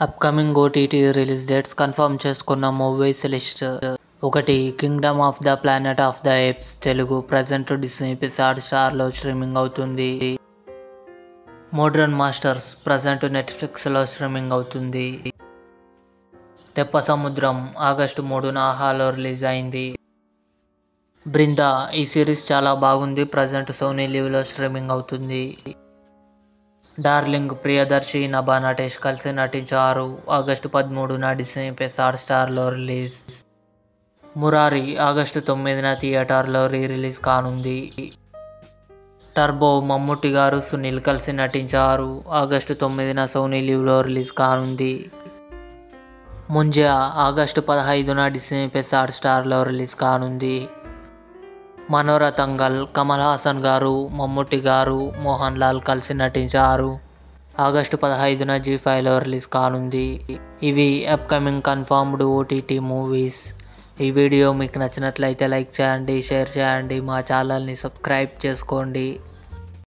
Upcoming OTT release dates confirm చేసుకున్న movies list ఒకటి Kingdom of the Planet of the Apes Telugu present Disney ఎపిసాడ్ స్టార్లో streaming అవుతుంది. Modern masters present నెట్ఫ్లిక్స్లో streaming అవుతుంది. తెప్ప సముద్రం August మూడున ఆహాలో రిలీజ్ అయింది. బృందా ఈ సిరీస్ చాలా బాగుంది ప్రజెంట్ సోనీ లీవ్లో స్ట్రీమింగ్ అవుతుంది. డార్లింగ్ ప్రియదర్శి నభా నటేష్ కలిసి నటించారు. ఆగస్టు పదమూడున డిస్నీ పెసార్ స్టార్లో రిలీజ్. మురారి ఆగస్టు తొమ్మిదిన థియేటర్లో రీ రిలీజ్ కానుంది. టర్బో మమ్ముట్టి గారు సునీల్ కలిసి నటించారు. ఆగస్టు తొమ్మిదిన సోనీ లీవ్లో రిలీజ్ కానుంది. ముంజా ఆగస్టు పదహైదున డిస్నీ పెసార్ స్టార్లో రిలీజ్ కానుంది. మనోరతంగల్ కమల్ హాసన్ గారు మమ్ముట్టి గారు మోహన్ లాల్ కలిసి నటించారు. ఆగస్టు పదహైదున జీ ఫైవ్లో రిలీజ్ కానుంది. ఇవి అప్కమింగ్ కన్ఫర్మ్డ్ ఓటీటీ మూవీస్. ఈ వీడియో మీకు నచ్చినట్లయితే లైక్ చేయండి షేర్ చేయండి మా ఛానల్ని సబ్స్క్రైబ్ చేసుకోండి.